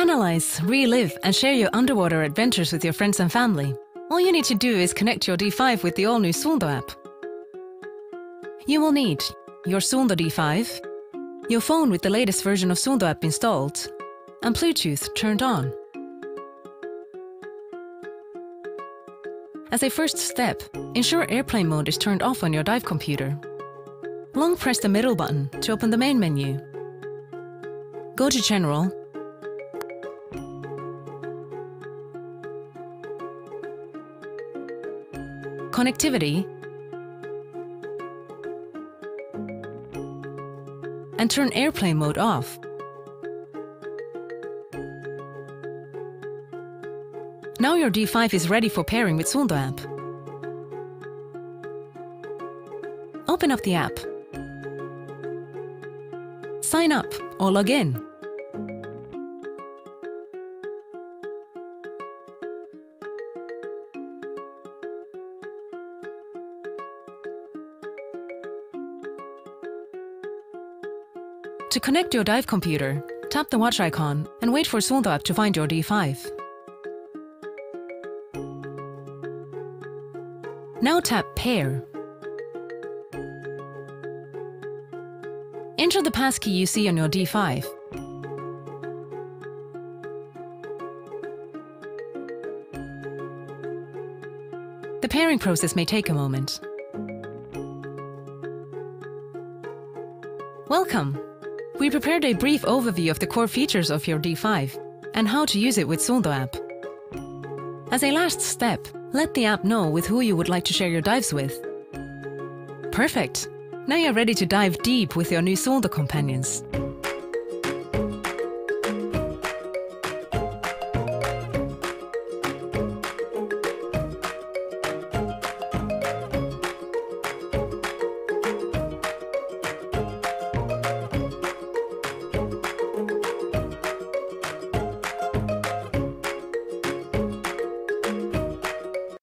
Analyze, relive, and share your underwater adventures with your friends and family. All you need to do is connect your D5 with the all-new Suunto app. You will need your Suunto D5, your phone with the latest version of Suunto app installed, and Bluetooth turned on. As a first step, ensure airplane mode is turned off on your dive computer. Long press the middle button to open the main menu. Go to General Connectivity and turn airplane mode off. Now your D5 is ready for pairing with Suunto app. Open up the app. Sign up or log in. To connect your dive computer, tap the watch icon and wait for app to find your D5. Now tap Pair. Enter the passkey you see on your D5. The pairing process may take a moment. Welcome! We prepared a brief overview of the core features of your D5 and how to use it with Suunto app. As a last step, let the app know with who you would like to share your dives with. Perfect! Now you're ready to dive deep with your new Suunto companions.